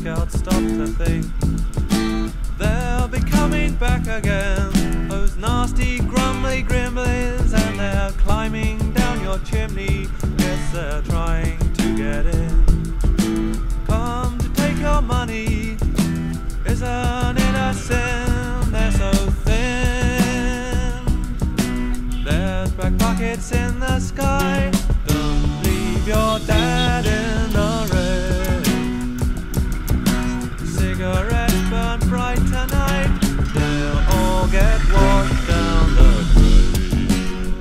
scouts stop to think. They'll be coming back again. Those nasty grumbly gremlins And they're climbing down your chimney. Yes, they're trying to get in. Burn bright tonight. They'll all get washed down the drain.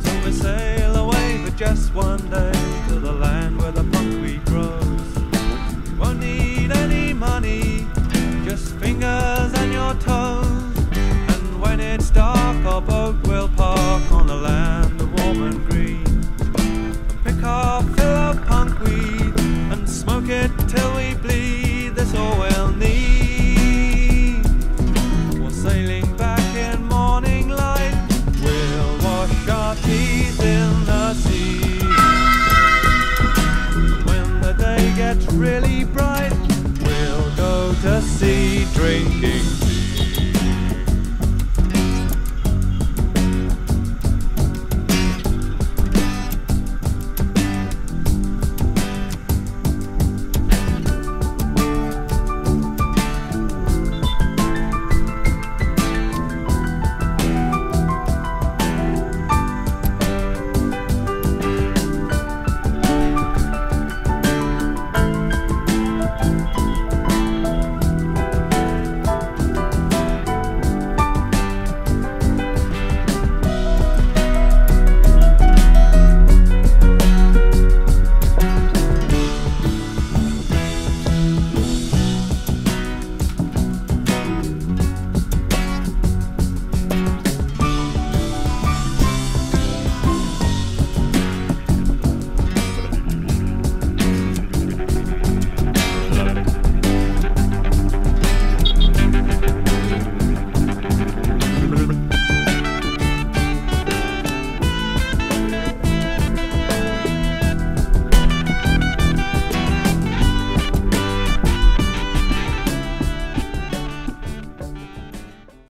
So we sail away for just one day. it till we bleed, this all we'll need. We're sailing back in morning light, we'll wash our teeth in the sea. When the day gets really bright, we'll go to sea drinking